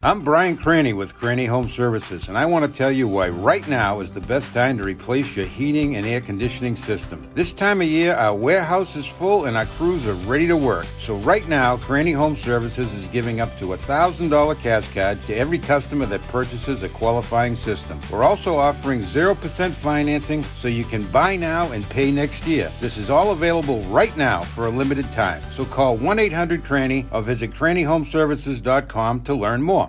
I'm Brian Cranney with Cranney Home Services, and I want to tell you why right now is the best time to replace your heating and air conditioning system. This time of year, our warehouse is full and our crews are ready to work. So right now, Cranney Home Services is giving up to a $1,000 cash card to every customer that purchases a qualifying system. We're also offering 0% financing so you can buy now and pay next year. This is all available right now for a limited time. So call one eight hundred Cranney or visit CranneyHomeServices.com to learn more.